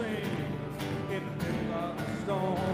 in the middle of the storm.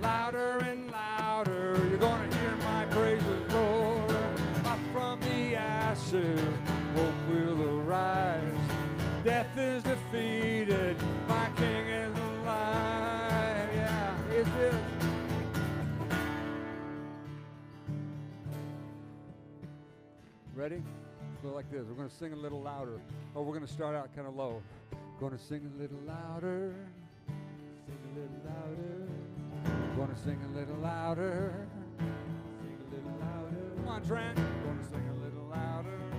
Louder and louder, you're going to hear my praises roar. Up from the ashes, hope will arise. Death is defeated, my King is alive. Yeah, is this. Ready? Go like this. We're going to sing a little louder, or we're going to start out kind of low. Going to sing a little louder little louder. Gonna sing a little louder. Sing a little louder. Come on, Trent. Gonna sing a little louder.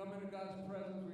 come into God's presence.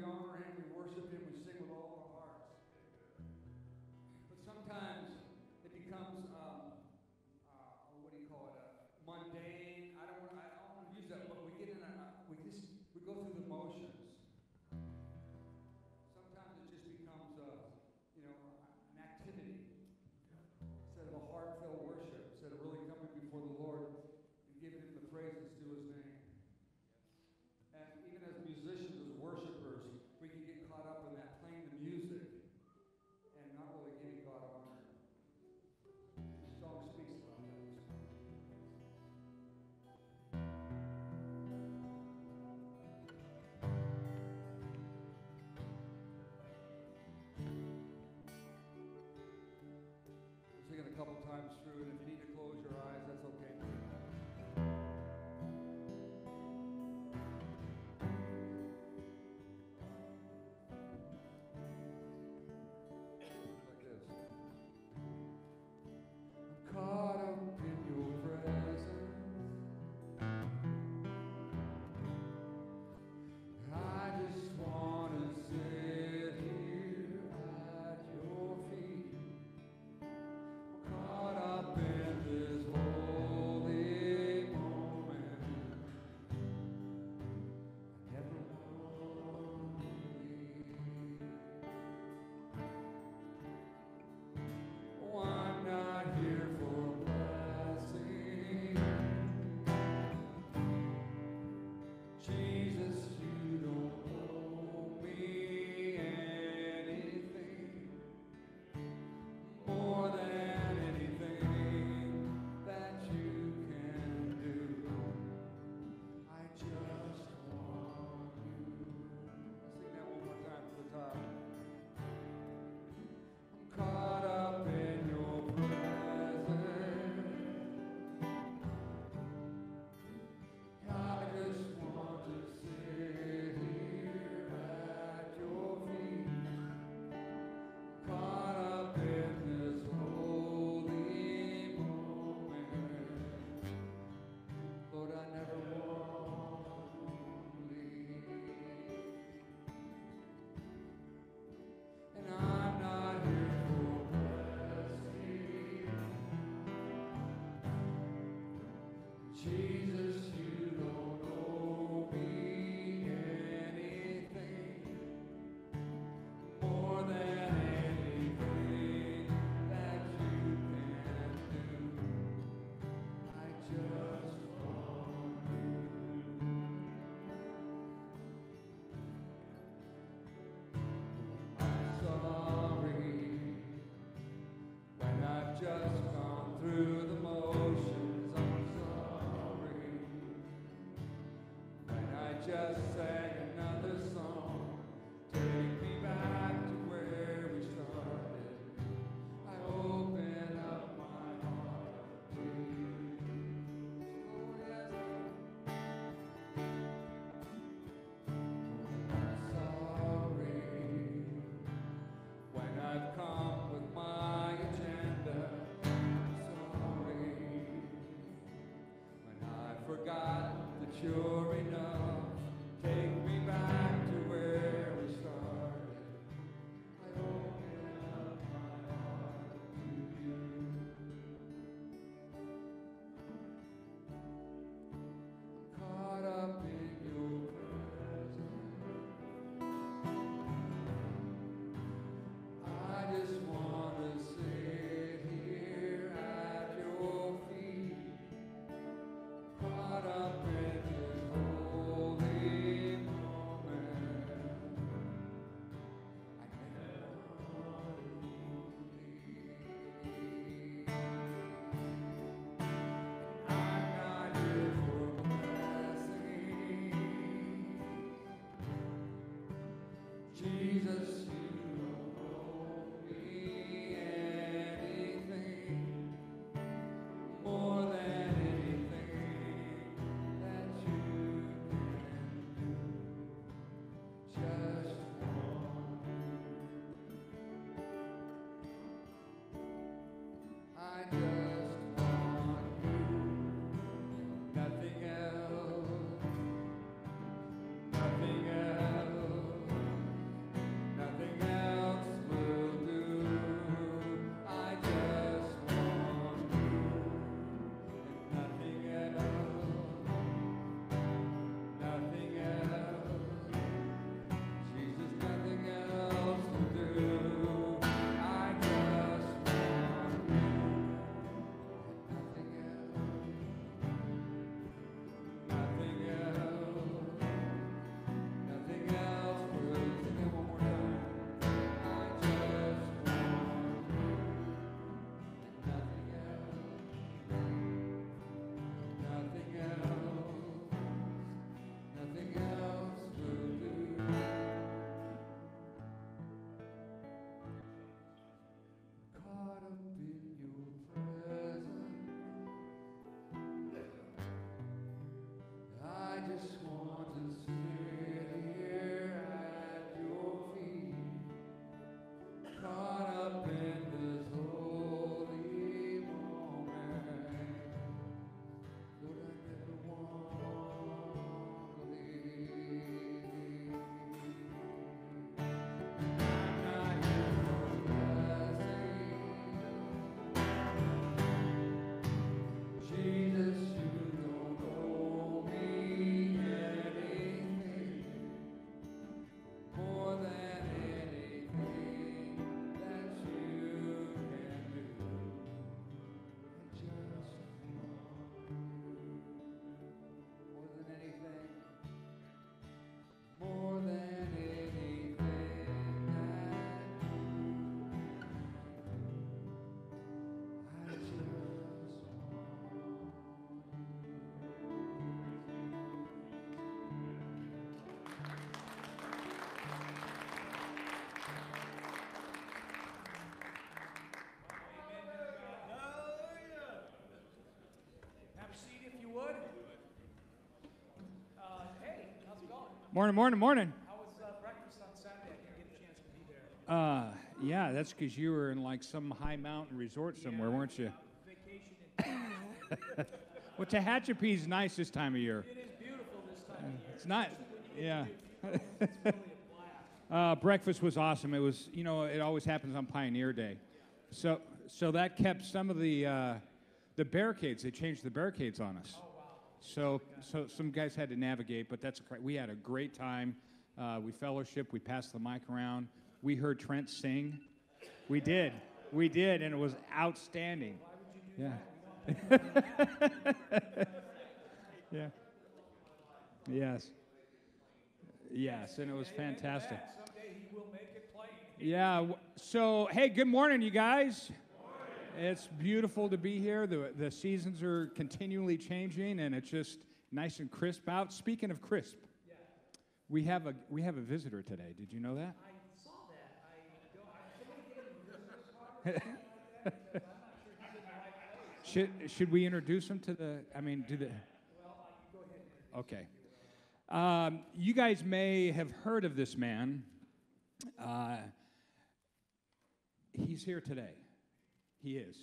Morning, morning, morning. How was uh, breakfast on Saturday? I didn't get a chance to be there. Uh, yeah, that's because you were in like some high mountain resort somewhere, weren't you? Vacation Well, Tehachapi's nice this time of year. It is beautiful this time of year. It's not, yeah. It's really a blast. Uh, breakfast was awesome. It was, you know, it always happens on Pioneer Day. So, so that kept some of the, uh, the barricades. They changed the barricades on us. So, so some guys had to navigate, but that's. We had a great time. Uh, we fellowship. We passed the mic around. We heard Trent sing. We did. We did, and it was outstanding. yeah. yeah. Yes. Yes, and it was fantastic. Someday he will make it plain. Yeah. So, hey, good morning, you guys. It's beautiful to be here. The, the seasons are continually changing, and it's just nice and crisp out. Speaking of crisp, we have a we have a visitor today. Did you know that? I saw that. I don't, I, somebody get him Should should we introduce him to the? I mean, do the? Okay. Um, you guys may have heard of this man. Uh, he's here today. He is.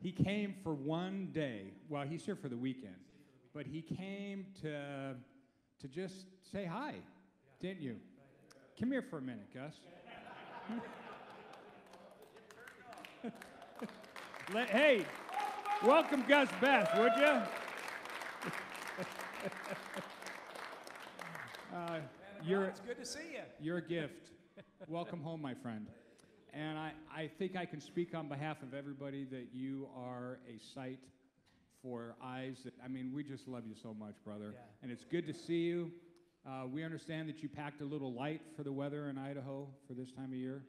He came for one day. Well, he's here for the weekend, but he came to to just say hi, didn't you? Come here for a minute, Gus. Let, hey, welcome Gus Bess, would you? uh, you're, It's good to see you. you're a gift. Welcome home, my friend. And I, I think I can speak on behalf of everybody that you are a sight for eyes. That, I mean, we just love you so much, brother. Yeah. And it's good to see you. Uh, we understand that you packed a little light for the weather in Idaho for this time of year.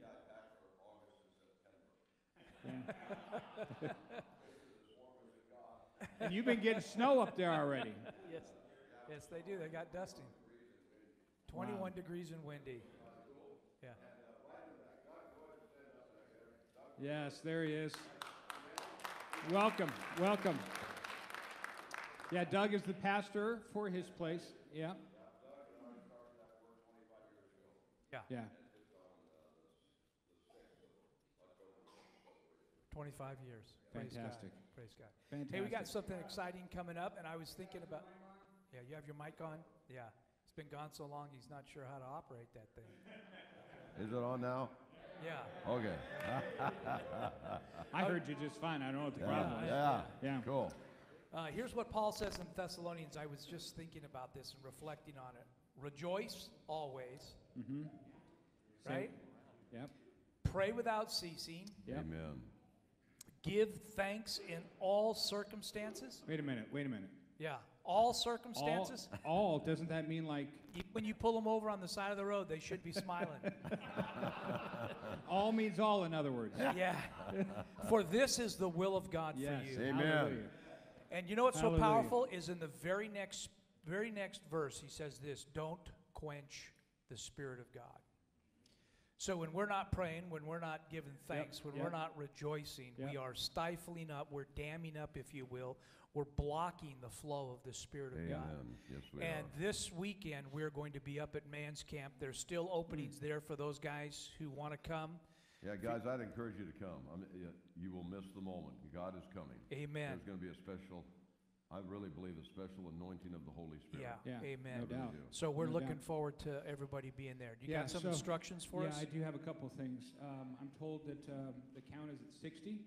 Yeah. and you've been getting snow up there already. Yes. Yes, they do. They got dusting. 21 degrees and windy. Yes, there he is. Welcome, welcome. Yeah, Doug is the pastor for his place. Yeah. Yeah. Yeah. 25 years. Praise Fantastic. God. Praise God. Fantastic. Hey, we got something exciting coming up, and I was thinking about. Yeah, you have your mic on? Yeah. It's been gone so long, he's not sure how to operate that thing. Is it on now? Yeah. Okay. I heard you just fine. I don't know what the Yeah, problem is. yeah. Yeah. Cool. Uh, here's what Paul says in Thessalonians. I was just thinking about this and reflecting on it. Rejoice always, Mm-hmm. right? Yep. Pray without ceasing. Yep. Amen. Give thanks in all circumstances. Wait a minute. Wait a minute. Yeah, all All, circumstances. all doesn't that mean like Even When you pull them over on the side of the road, they should be smiling. all means all? In other words. yeah. For this is the will of God Yes. for you. Amen. Hallelujah. And you know what's so powerful is in the very next very next verse he says this, don't quench the spirit of God. So when we're not praying, when we're not giving thanks, when yep. we're not rejoicing, we are stifling up, we're damming up if you will, we're blocking the flow of the spirit of God. Yes, we And are. this weekend, we're going to be up at Man's Camp. There's still openings there for those guys who want to come. Yeah, guys, I'd encourage you to come. I mean, you will miss the moment. God is coming. Amen. There's going to be a special, I really believe, a special anointing of the Holy Spirit. Yeah, Yeah. amen. No doubt. So we're No looking doubt. forward to everybody being there. Do you Yeah, got some so- instructions for yeah, us? Yeah, I do have a couple of things. Um, I'm told that um, the count is at 60,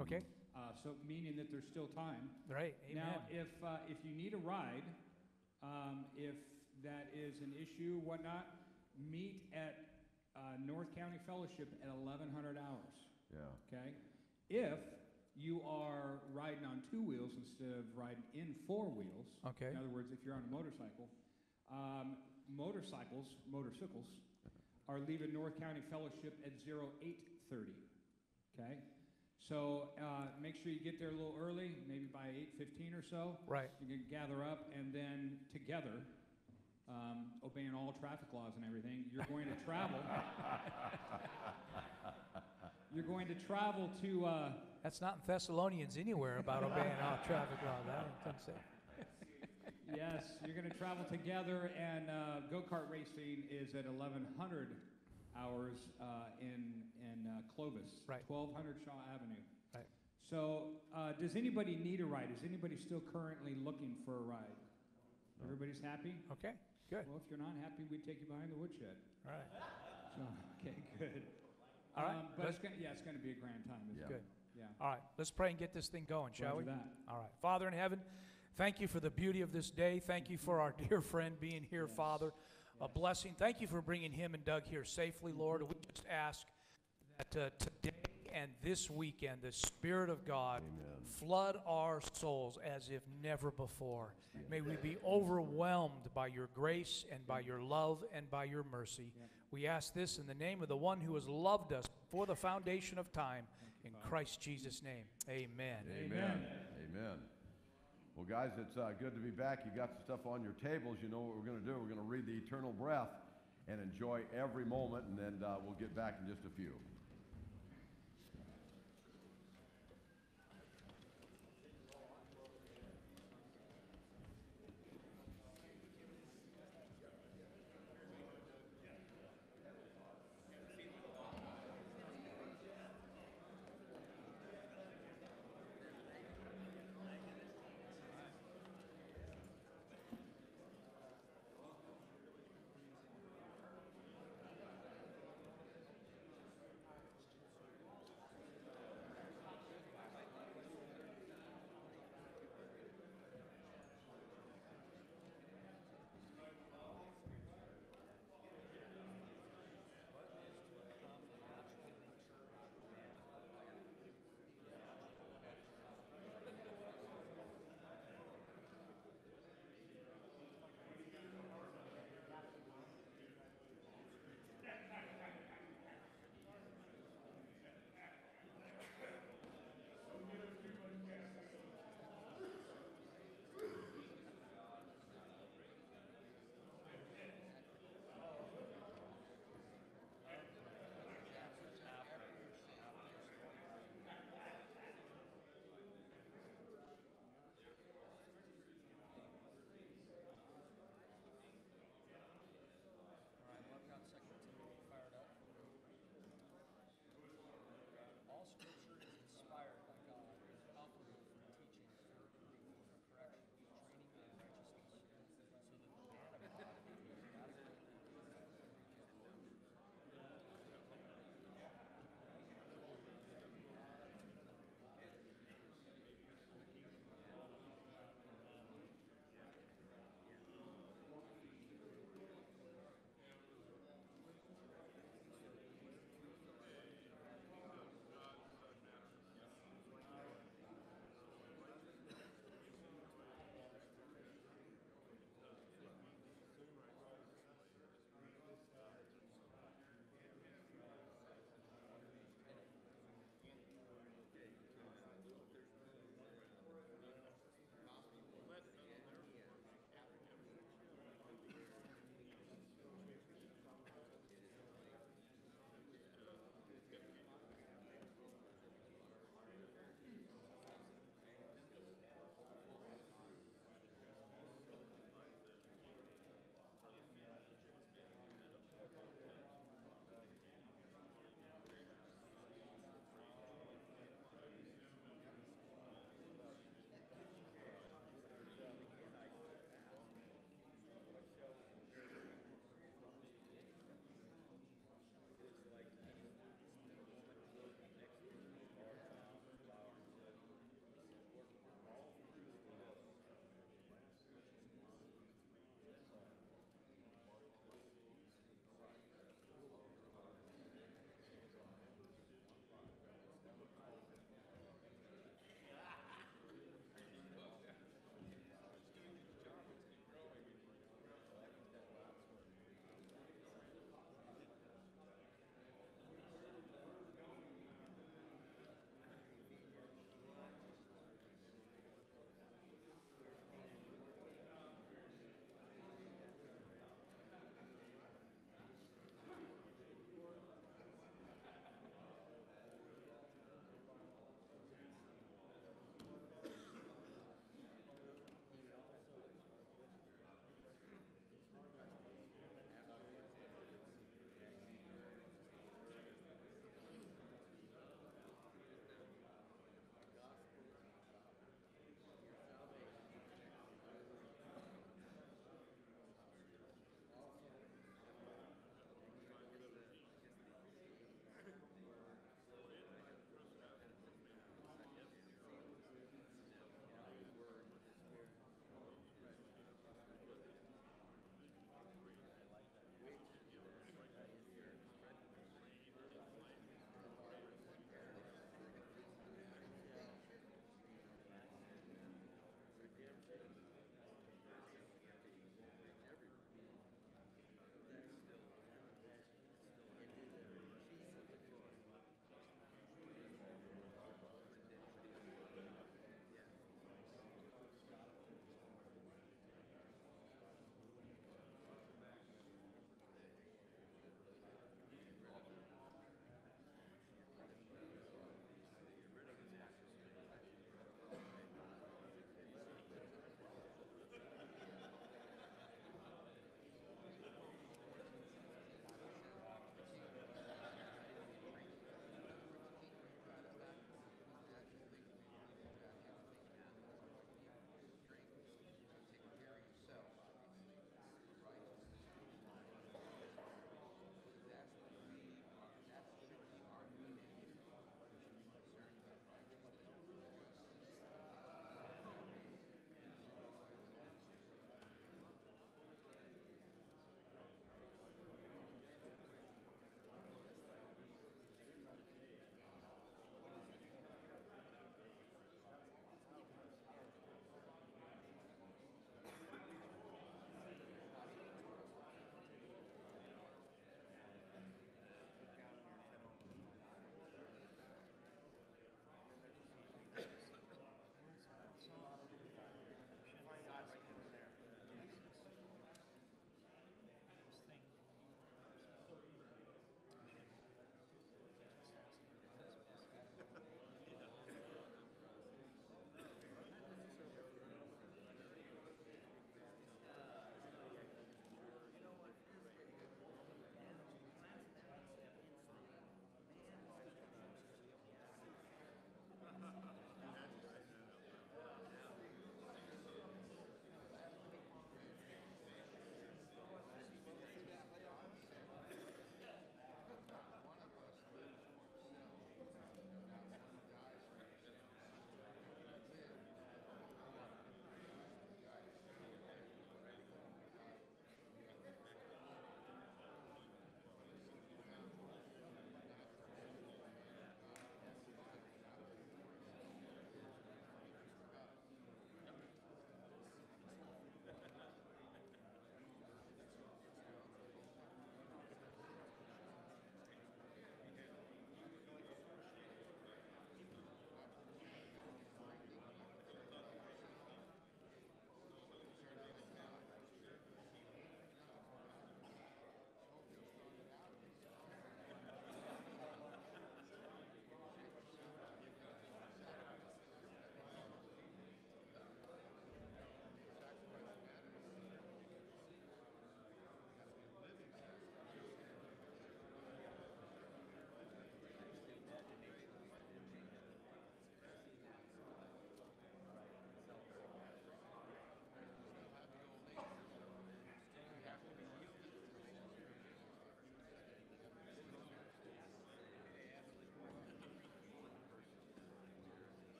Okay, uh, so meaning that there's still time. right, amen. Now, if, uh, if you need a ride, um, if that is an issue, whatnot, meet at uh, North County Fellowship at 1100 hours, Yeah. okay? If you are riding on two wheels instead of riding in four wheels, Okay, in other words, if you're on a motorcycle, um, motorcycles, motorcycles, are leaving North County Fellowship at 0830, okay? So uh, make sure you get there a little early, maybe by 8:15 or so. right, You can gather up, and then together, um, obeying all traffic laws and everything, you're going to travel. you're going to travel to. Uh, that's not in Thessalonians anywhere about obeying all traffic laws. I don't think so. Yes, you're going to travel together, and uh, go-kart racing is at 1,100 hours uh, in in uh, Clovis, Right. 1,200 Shaw Avenue. Right. So, uh, does anybody need a ride? Is anybody still currently looking for a ride? Everybody's happy? Okay, good. Well, if you're not happy, we take you behind the woodshed. All right. So, okay, good. All right, Um, but it's gonna, yeah, it's going to be a grand time. it? Good. Yeah. All right, let's pray and get this thing going, shall we? That. All right. Father in heaven, thank you for the beauty of this day. Thank you for our dear friend being here, Yes. Father. A blessing. Thank you for bringing him and Doug here safely, Lord. We just ask that uh, today and this weekend, the Spirit of God Amen. flood our souls as if never before. May we be overwhelmed by your grace and by your love and by your mercy. We ask this in the name of the one who has loved us before the foundation of time. In Christ Jesus' name, amen. Amen. Amen. Well, guys, it's uh, good to be back. You got some stuff on your tables. You know what we're going to do. We're going to read the eternal breath and enjoy every moment, and then uh, we'll get back in just a few.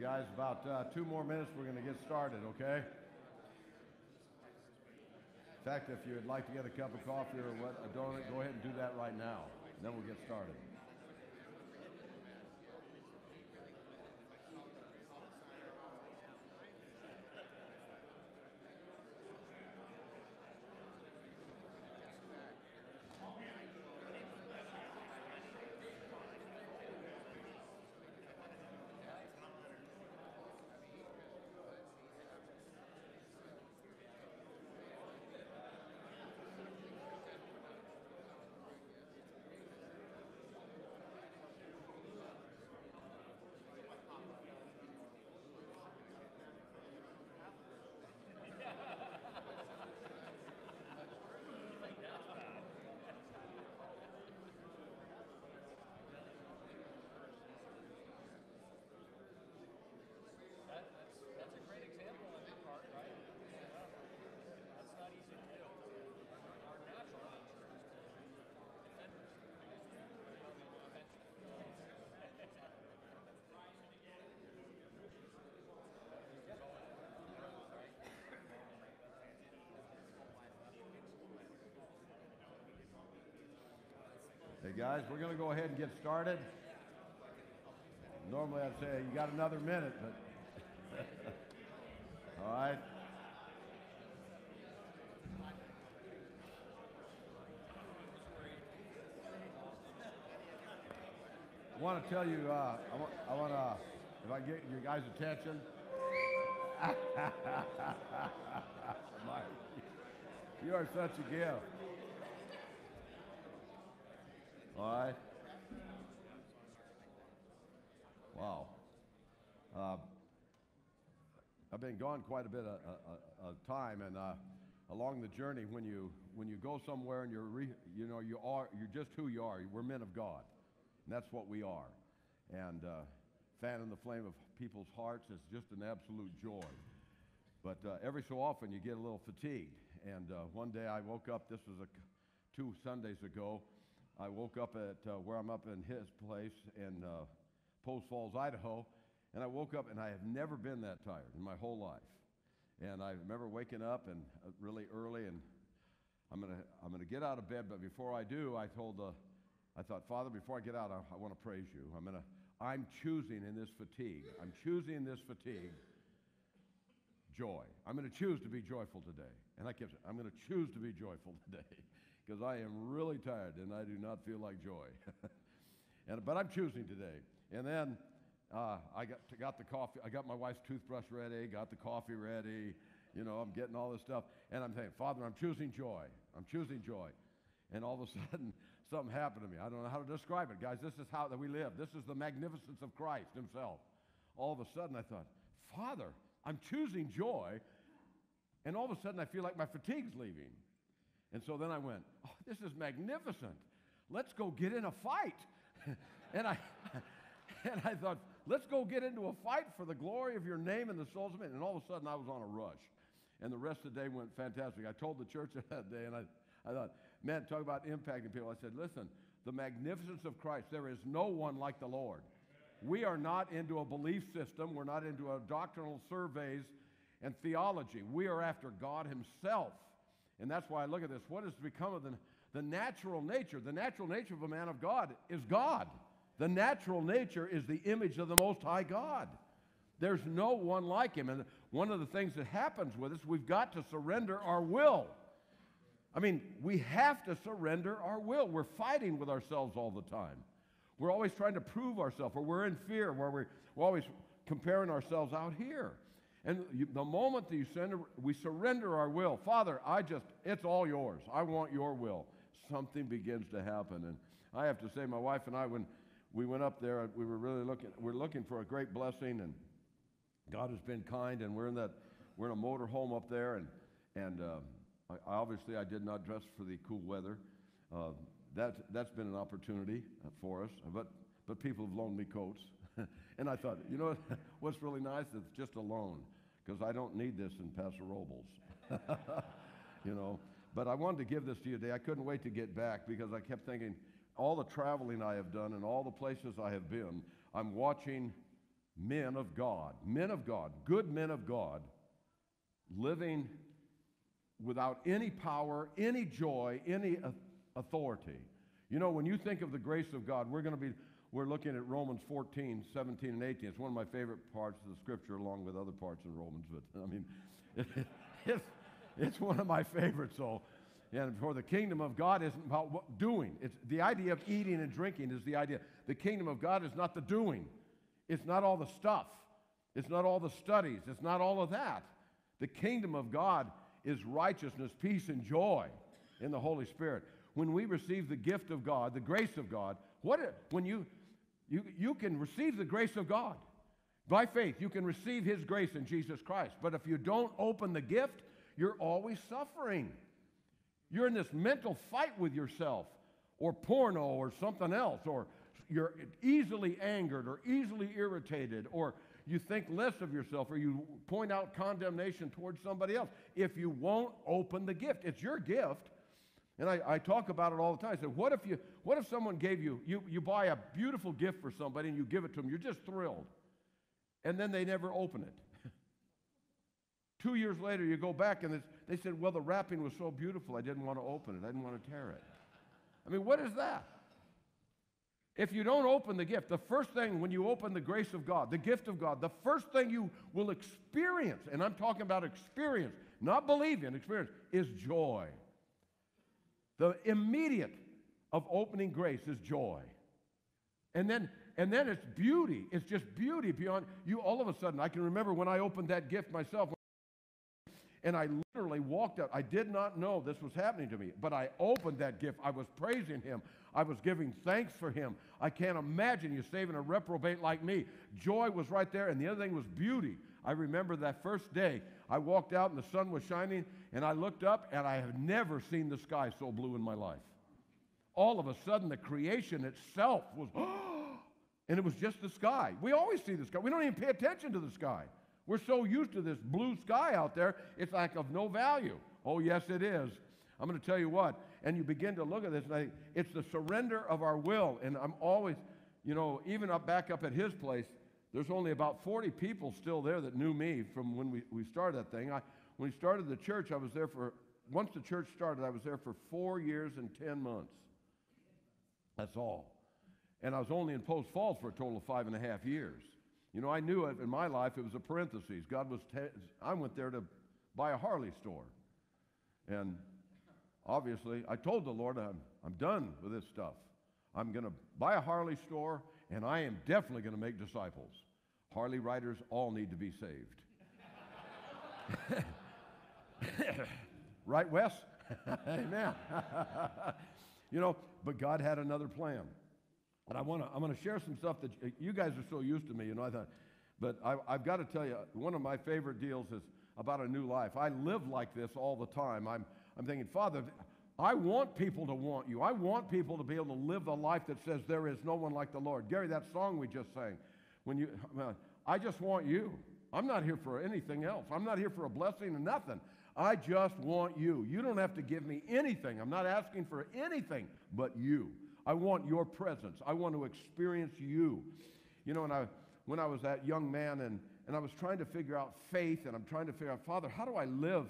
Guys, about uh, two more minutes, we're going to get started, okay? In fact, if you'd like to get a cup of coffee or what, a donut, go ahead and do that right now. And Then we'll get started. That's a great example on your part, right? That's not easy to do. Our natural nature is to defend Hey guys, we're going to go ahead and get started. Normally I'd say you got another minute, but all right. I want to tell you, uh, I want, I want to, if I get your guys' attention. You are such a gift. All right. Wow. Uh, I've been gone quite a bit of, of, of time, and uh, along the journey, when you when you go somewhere and you're re, you know you are you're just who you are. We're men of God, and that's what we are. And uh, fanning the flame of people's hearts is just an absolute joy. But uh, every so often you get a little fatigued. And uh, one day I woke up. This was a, two Sundays ago. I woke up at uh, where I'm up in his place in uh, Post Falls, Idaho, and I woke up and I have never been that tired in my whole life. And I remember waking up and uh, really early, and I'm gonna I'm gonna get out of bed. But before I do, I told uh, I thought, Father, before I get out, I, I want to praise you. I'm gonna I'm choosing in this fatigue. I'm choosing this fatigue joy. I'm going to choose to be joyful today. And I kept saying, I'm going to choose to be joyful today because I am really tired and I do not feel like joy. and, but I'm choosing today. And then uh, I got, got the coffee, I got my wife's toothbrush ready, got the coffee ready. You know, I'm getting all this stuff. And I'm saying, Father, I'm choosing joy. I'm choosing joy. And all of a sudden, something happened to me. I don't know how to describe it, guys. This is how that we live. This is the magnificence of Christ Himself. All of a sudden, I thought, Father, I'm choosing joy, and all of a sudden I feel like my fatigue's leaving. And so then I went, oh, this is magnificent. Let's go get in a fight. and I and I thought, let's go get into a fight for the glory of your name and the souls of men. And all of a sudden I was on a rush. And the rest of the day went fantastic. I told the church that day, and I, I thought, man, talk about impacting people. I said, listen, the magnificence of Christ, there is no one like the Lord. We are not into a belief system. We're not into a doctrinal surveys and theology. We are after God Himself. And that's why I look at this. What has become of the, the natural nature? The natural nature of a man of God is God. The natural nature is the image of the Most High God. There's no one like Him. And one of the things that happens with us, we've got to surrender our will. I mean, we have to surrender our will. We're fighting with ourselves all the time. We're always trying to prove ourselves, or we're in fear, where we're, we're always comparing ourselves out here. And the moment that you surrender, we surrender our will, Father, I just, it's all yours. I want your will. Something begins to happen. And I have to say, my wife and I, when we went up there, we were really looking, we're looking for a great blessing, and God has been kind, and we're in that, we're in a motor home up there, and, and uh, I, obviously I did not dress for the cool weather. Uh, that, that's been an opportunity uh, for us, but, but people have loaned me coats. and I thought, you know what's really nice? It's just a loan, because I don't need this in Paso Robles. you know, but I wanted to give this to you today. I couldn't wait to get back because I kept thinking, all the traveling I have done and all the places I have been, I'm watching men of God, men of God, good men of God, living without any power, any joy, any authority. You know, when you think of the grace of God, we're going to be we're looking at Romans 14, 17, and 18. It's one of my favorite parts of the scripture, along with other parts in Romans. But I mean, it, it's, it's one of my favorites. So, and for the kingdom of God isn't about what, doing. It's the idea of eating and drinking is the idea. The kingdom of God is not the doing. It's not all the stuff. It's not all the studies. It's not all of that. The kingdom of God is righteousness, peace, and joy in the Holy Spirit. When we receive the gift of God, the grace of God, what when you you, you can receive the grace of God. By faith, you can receive His grace in Jesus Christ. But if you don't open the gift, you're always suffering. You're in this mental fight with yourself, or porno, or something else, or you're easily angered, or easily irritated, or you think less of yourself, or you point out condemnation towards somebody else. If you won't open the gift, it's your gift. And I, I, talk about it all the time. I said, what if, you, what if someone gave you, you, you buy a beautiful gift for somebody and you give it to them, you're just thrilled, and then they never open it? Two years later, you go back and they said, well, the wrapping was so beautiful, I didn't want to open it. I didn't want to tear it. I mean, what is that? If you don't open the gift, the first thing when you open the grace of God, the gift of God, the first thing you will experience, and I'm talking about experience, not believing, experience, is joy. The immediate of opening grace is joy. And then, and then it's beauty. It's just beauty beyond you. All of a sudden, I can remember when I opened that gift myself. And I literally walked out. I did not know this was happening to me, but I opened that gift. I was praising him. I was giving thanks for him. I can't imagine you saving a reprobate like me. Joy was right there, and the other thing was beauty. I remember that first day I walked out and the sun was shining, and I looked up, and I have never seen the sky so blue in my life. All of a sudden, the creation itself was, and it was just the sky. We always see the sky. We don't even pay attention to the sky. We're so used to this blue sky out there, it's like of no value. Oh, yes, it is. I'm going to tell you what. And you begin to look at this, and I, it's the surrender of our will. And I'm always, you know, even up back up at his place, there's only about 40 people still there that knew me from when we, we started that thing. I, when we started the church, I was there for, once the church started, I was there for four years and 10 months. That's all. And I was only in Post Falls for a total of five and a half years. You know, I knew it in my life, it was a parenthesis. God was, te- I went there to buy a Harley store. And obviously, I told the Lord, I'm, I'm done with this stuff. I'm going to buy a Harley store and I am definitely going to make disciples. Harley riders all need to be saved. right, Wes? Amen. you know, but God had another plan. And I want to, I'm going to share some stuff that you guys are so used to me, you know. I thought, but I, I've got to tell you, one of my favorite deals is about a new life. I live like this all the time. I'm, I'm thinking, Father, I want people to want you. I want people to be able to live the life that says there is no one like the Lord. Gary, that song we just sang, when you, uh, I just want you. I'm not here for anything else. I'm not here for a blessing or nothing. I just want you. You don't have to give me anything. I'm not asking for anything but you. I want your presence. I want to experience you. You know, and I, when I was that young man and, and I was trying to figure out faith and I'm trying to figure out, Father, how do I live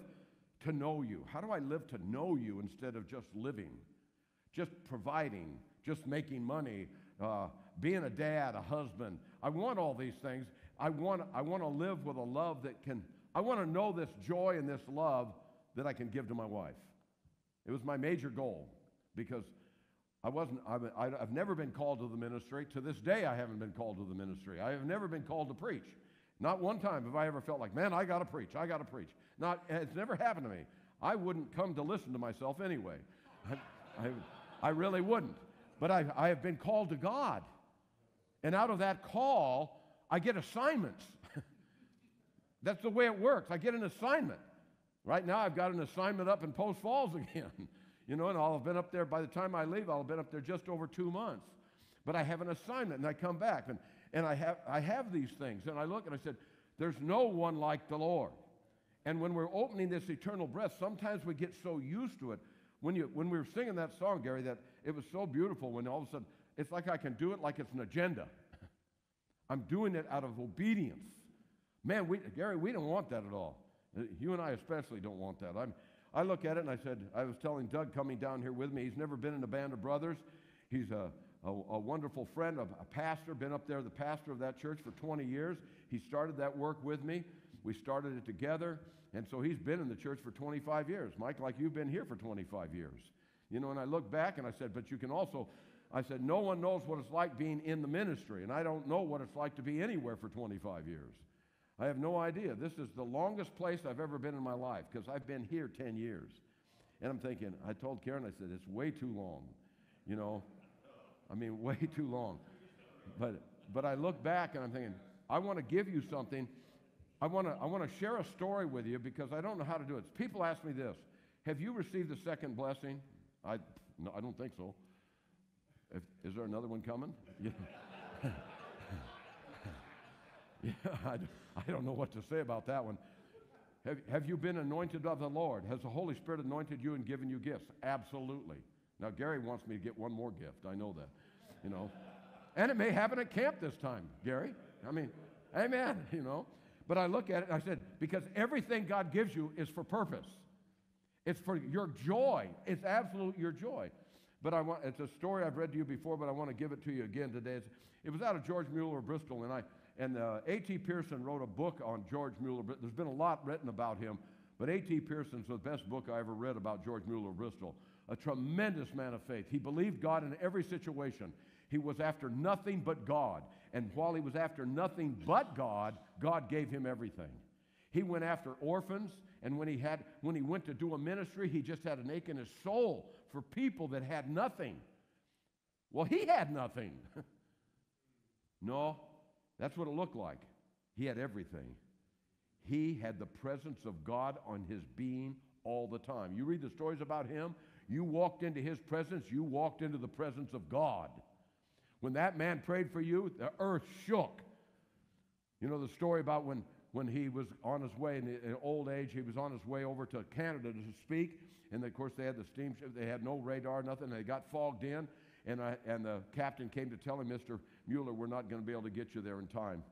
to know you? How do I live to know you instead of just living, just providing, just making money, uh, being a dad, a husband? I want all these things. I want, I want to live with a love that can, I want to know this joy and this love that I can give to my wife. It was my major goal because I wasn't, I've, never been called to the ministry. To this day, I haven't been called to the ministry. I have never been called to preach. Not one time have I ever felt like, man, I got to preach. I got to preach. Not, it's never happened to me. I wouldn't come to listen to myself anyway. I, I, I really wouldn't. But I, I have been called to God. And out of that call, I get assignments. That's the way it works. I get an assignment. Right now, I've got an assignment up in Post Falls again. you know, and I'll have been up there, by the time I leave, I'll have been up there just over two months. But I have an assignment, and I come back, and, and I, have, I have these things. And I look and I said, There's no one like the Lord. And when we're opening this eternal breath, sometimes we get so used to it. When, you, when we were singing that song, Gary, that it was so beautiful when all of a sudden, it's like I can do it like it's an agenda. I'm doing it out of obedience. Man, we, Gary, we don't want that at all. Uh, You and I especially don't want that. I'm, I look at it and I said, I was telling Doug coming down here with me, he's never been in a band of brothers. He's a, a, a wonderful friend, a, a pastor, been up there, the pastor of that church for 20 years. He started that work with me. We started it together. And so he's been in the church for 25 years. Mike, like you've been here for 25 years. You know, and I look back and I said, but you can also, I said, no one knows what it's like being in the ministry. And I don't know what it's like to be anywhere for 25 years. I have no idea. This is the longest place I've ever been in my life because I've been here 10 years. And I'm thinking, I told Karen, I said, it's way too long. You know, I mean, way too long. But, but I look back and I'm thinking, I want to give you something. I want to I want to share a story with you because I don't know how to do it. People ask me this Have you received the second blessing? I, no, I don't think so. If, is there another one coming? Yeah. Yeah, I, I don't know what to say about that one. Have, have you been anointed of the Lord? Has the Holy Spirit anointed you and given you gifts? Absolutely. Now, Gary wants me to get one more gift. I know that, you know. And it may happen at camp this time, Gary. I mean, amen, you know. But I look at it and I said, because everything God gives you is for purpose. It's for your joy. It's absolute your joy. But I want, it's a story I've read to you before, but I want to give it to you again today. It's, it was out of George Mueller Bristol, and I and uh, A.T. Pierson wrote a book on George Mueller. There's been a lot written about him, but A.T. Pierson's the best book I ever read about George Mueller of Bristol. A tremendous man of faith. He believed God in every situation. He was after nothing but God. And while he was after nothing but God, God gave him everything. He went after orphans, and when he had when he went to do a ministry, he just had an ache in his soul for people that had nothing. Well, he had nothing. no, that's what it looked like. He had everything. He had the presence of God on his being all the time. You read the stories about him, you walked into his presence, you walked into the presence of God. When that man prayed for you, the earth shook. You know the story about when, when he was on his way in, in old age, he was on his way over to Canada to speak. And of course, they had the steamship, they had no radar, nothing. They got fogged in. And, I, and the captain came to tell him, Mr. Mueller, we're not going to be able to get you there in time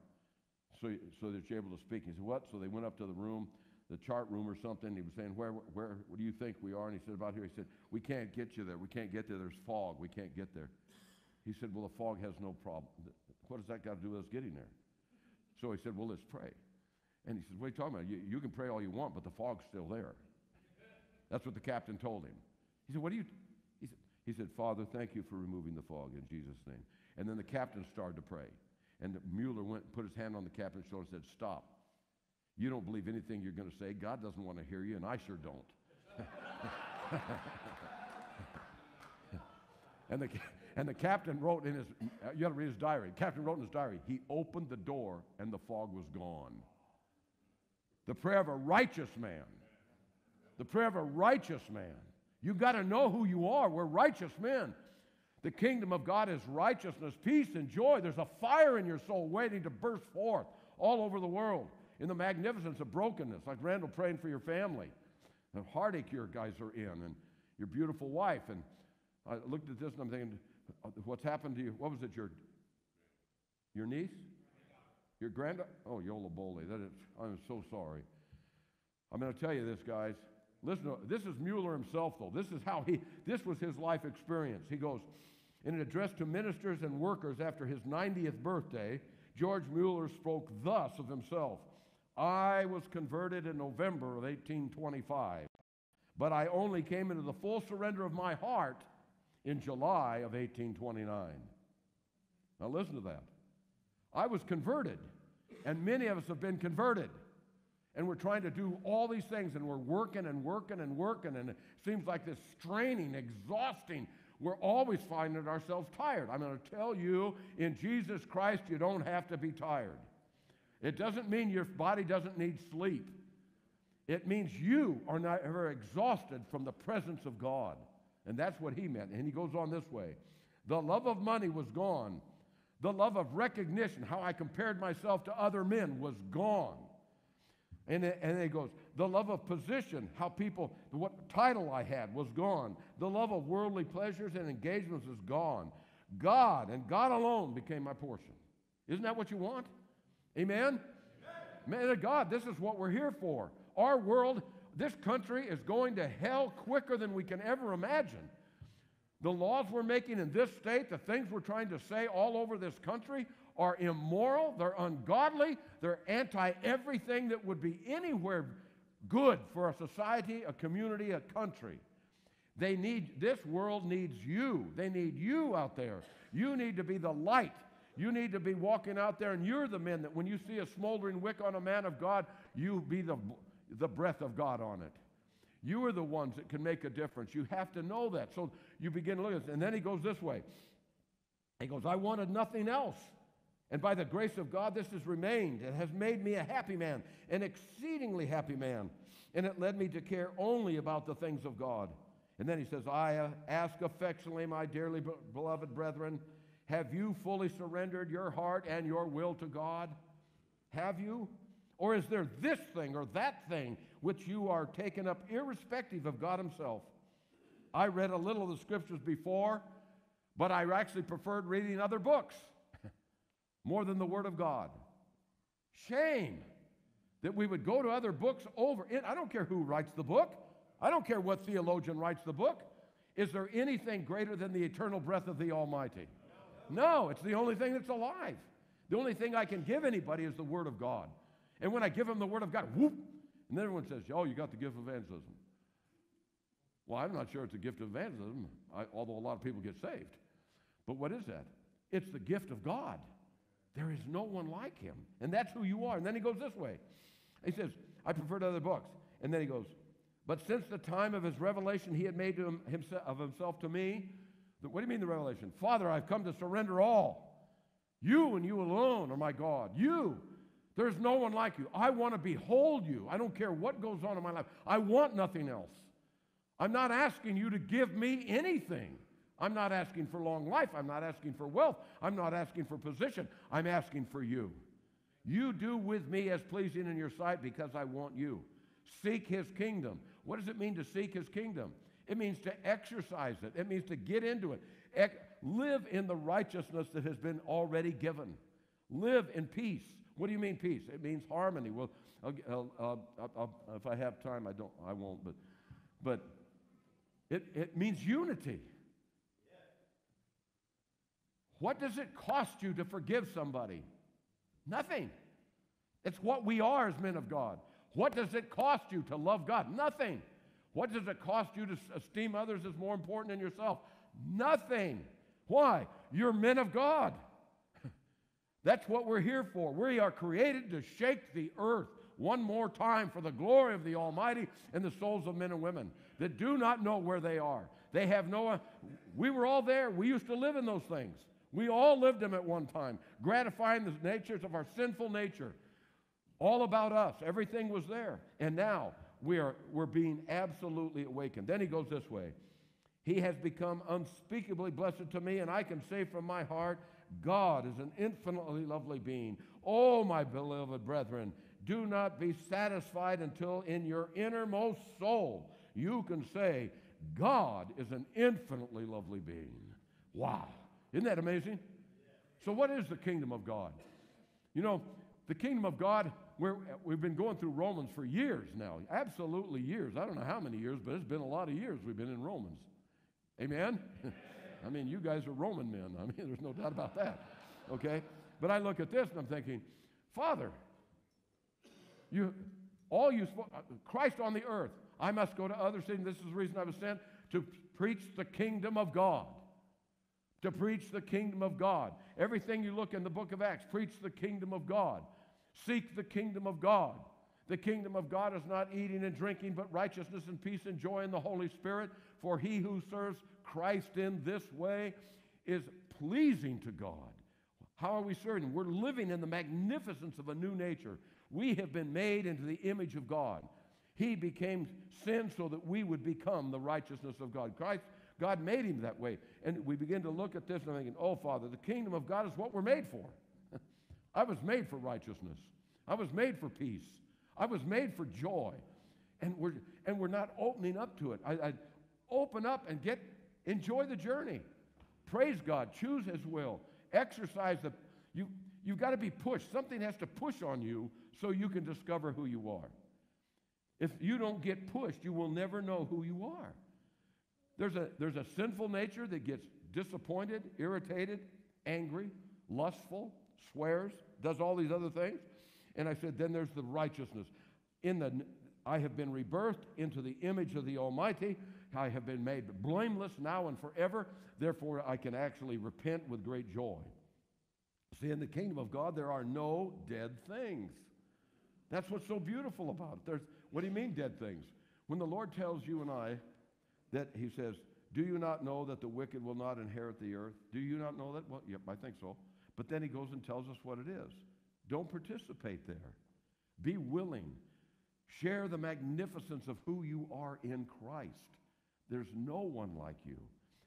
so, so that you're able to speak. He said, What? So they went up to the room, the chart room or something. He was saying, Where, where, do you think we are? And he said, About here. He said, We can't get you there. We can't get there. There's fog. We can't get there. He said, Well, the fog has no problem. What does that got to do with us getting there? So he said, Well, let's pray. And he said, What are you talking about? You, you can pray all you want, but the fog's still there. That's what the captain told him. He said, What do you. He said, he said, Father, thank you for removing the fog in Jesus' name. And then the captain started to pray. And Mueller went and put his hand on the captain's shoulder and said, Stop. You don't believe anything you're going to say. God doesn't want to hear you, and I sure don't. and, the, and the captain wrote in his, you got to read his diary. The captain wrote in his diary, he opened the door and the fog was gone. The prayer of a righteous man. The prayer of a righteous man. You've got to know who you are. We're righteous men. The kingdom of God is righteousness, peace, and joy. There's a fire in your soul waiting to burst forth all over the world in the magnificence of brokenness, like Randall praying for your family, the heartache your guys are in, and your beautiful wife. And I looked at this and I'm thinking, uh, what's happened to you? What was it, your, your niece? Your granddaughter? Oh, Yola Bowley. That is, I'm so sorry. I'm going to tell you this, guys. Listen, to, this is Mueller himself, though. This is how he, this was his life experience. He goes, in an address to ministers and workers after his 90th birthday, George Mueller spoke thus of himself I was converted in November of 1825, but I only came into the full surrender of my heart in July of 1829. Now, listen to that. I was converted, and many of us have been converted. And we're trying to do all these things, and we're working and working and working, and it seems like this straining, exhausting. We're always finding ourselves tired. I'm going to tell you, in Jesus Christ, you don't have to be tired. It doesn't mean your body doesn't need sleep. It means you are not ever exhausted from the presence of God. And that's what he meant. And he goes on this way The love of money was gone. The love of recognition, how I compared myself to other men, was gone. And it, and it goes, the love of position, how people, what title I had was gone. The love of worldly pleasures and engagements is gone. God and God alone became my portion. Isn't that what you want? Amen? Man of God, this is what we're here for. Our world, this country is going to hell quicker than we can ever imagine. The laws we're making in this state, the things we're trying to say all over this country, are immoral, they're ungodly, they're anti everything that would be anywhere good for a society, a community, a country. They need, this world needs you. They need you out there. You need to be the light. You need to be walking out there, and you're the men that when you see a smoldering wick on a man of God, you be the, the breath of God on it. You are the ones that can make a difference. You have to know that. So you begin to look at this. And then he goes this way. He goes, I wanted nothing else. And by the grace of God, this has remained and has made me a happy man, an exceedingly happy man. And it led me to care only about the things of God. And then he says, I uh, ask affectionately, my dearly beloved brethren, have you fully surrendered your heart and your will to God? Have you? Or is there this thing or that thing which you are taken up irrespective of God Himself? I read a little of the scriptures before, but I actually preferred reading other books more than the Word of God. Shame that we would go to other books over it. I don't care who writes the book, I don't care what theologian writes the book. Is there anything greater than the eternal breath of the Almighty? No, it's the only thing that's alive. The only thing I can give anybody is the Word of God. And when I give them the Word of God, whoop, and then everyone says, Oh, you got the gift of evangelism. Well, I'm not sure it's a gift of evangelism, I, although a lot of people get saved. But what is that? It's the gift of God. There is no one like him. And that's who you are. And then he goes this way. He says, I prefer to other books. And then he goes, But since the time of his revelation he had made him, himself, of himself to me, the, what do you mean the revelation? Father, I've come to surrender all. You and you alone are my God. You. There's no one like you. I want to behold you. I don't care what goes on in my life. I want nothing else. I'm not asking you to give me anything. I'm not asking for long life. I'm not asking for wealth. I'm not asking for position. I'm asking for you. You do with me as pleasing in your sight because I want you. Seek his kingdom. What does it mean to seek his kingdom? It means to exercise it, it means to get into it. Live in the righteousness that has been already given. Live in peace. What do you mean peace? It means harmony. Well, I'll, I'll, I'll, if I have time, I don't. I won't. But, but it, it means unity. What does it cost you to forgive somebody? Nothing. It's what we are as men of God. What does it cost you to love God? Nothing. What does it cost you to esteem others as more important than yourself? Nothing. Why? You're men of God. That's what we're here for. We are created to shake the earth one more time for the glory of the Almighty and the souls of men and women that do not know where they are. They have no, uh, we were all there. We used to live in those things. We all lived them at one time, gratifying the natures of our sinful nature. All about us. Everything was there. And now we are, we're being absolutely awakened. Then he goes this way He has become unspeakably blessed to me, and I can say from my heart, God is an infinitely lovely being. Oh, my beloved brethren, do not be satisfied until in your innermost soul you can say, God is an infinitely lovely being. Wow. Isn't that amazing? So, what is the kingdom of God? You know, the kingdom of God, we have been going through Romans for years now, absolutely years. I don't know how many years, but it's been a lot of years we've been in Romans. Amen? I mean, you guys are Roman men. I mean, there's no doubt about that. Okay? But I look at this and I'm thinking, Father, you, all you, uh, Christ on the earth, I must go to other cities. This is the reason I was sent to preach the kingdom of God to preach the kingdom of God. Everything you look in the book of Acts, preach the kingdom of God. Seek the kingdom of God. The kingdom of God is not eating and drinking, but righteousness and peace and joy in the Holy Spirit. For he who serves Christ in this way is pleasing to God. How are we serving? We're living in the magnificence of a new nature. We have been made into the image of God. He became sin so that we would become the righteousness of God. Christ God made him that way. And we begin to look at this and I'm thinking, oh, Father, the kingdom of God is what we're made for. I was made for righteousness. I was made for peace. I was made for joy. And we're, and we're not opening up to it. I, I open up and get, enjoy the journey. Praise God. Choose His will. Exercise the, you, You've got to be pushed. Something has to push on you so you can discover who you are. If you don't get pushed, you will never know who you are. There's a, there's a sinful nature that gets disappointed, irritated, angry, lustful, swears, does all these other things. And I said, then there's the righteousness. In the, I have been rebirthed into the image of the Almighty. I have been made blameless now and forever. Therefore, I can actually repent with great joy. See, in the kingdom of God, there are no dead things. That's what's so beautiful about it. There's, what do you mean, dead things? When the Lord tells you and I that He says, Do you not know that the wicked will not inherit the earth? Do you not know that? Well, yep, I think so. But then He goes and tells us what it is. Don't participate there. Be willing. Share the magnificence of who you are in Christ. There's no one like you.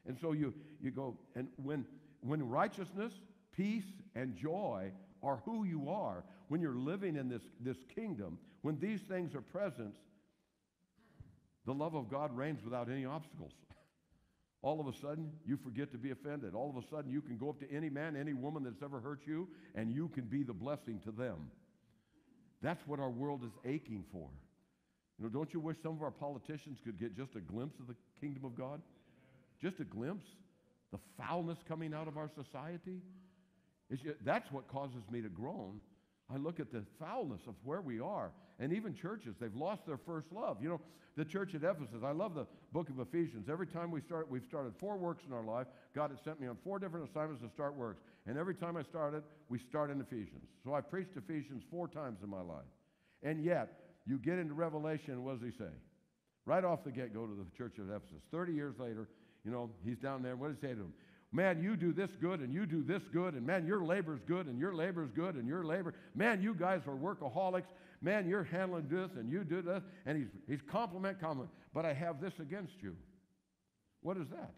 And so you, you go, and when, when righteousness, peace, and joy are who you are, when you're living in this, this kingdom, when these things are present, the love of God reigns without any obstacles. All of a sudden, you forget to be offended. All of a sudden, you can go up to any man, any woman that's ever hurt you, and you can be the blessing to them. That's what our world is aching for. You know, don't you wish some of our politicians could get just a glimpse of the kingdom of God? Just a glimpse? The foulness coming out of our society? It's ju- that's what causes me to groan. I look at the foulness of where we are. And even churches, they've lost their first love. You know, the church at Ephesus, I love the book of Ephesians. Every time we start, we've started four works in our life. God has sent me on four different assignments to start works. And every time I started, we start in Ephesians. So I preached Ephesians four times in my life. And yet, you get into Revelation, what does he say? Right off the get go to the church of Ephesus. 30 years later, you know, he's down there. What does he say to him? Man, you do this good and you do this good, and man, your labor's good and your labor's good and your labor. Man, you guys are workaholics. Man, you're handling this and you do this. And he's, he's compliment, compliment. But I have this against you. What is that?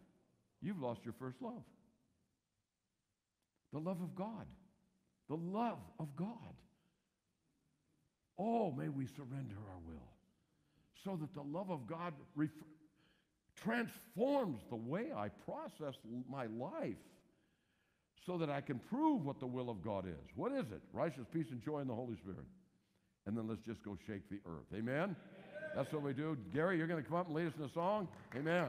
You've lost your first love. The love of God. The love of God. Oh, may we surrender our will so that the love of God transforms the way I process my life so that I can prove what the will of God is. What is it? Righteousness, peace, and joy in the Holy Spirit. And then let's just go shake the earth. Amen? That's what we do. Gary, you're going to come up and lead us in a song? Amen.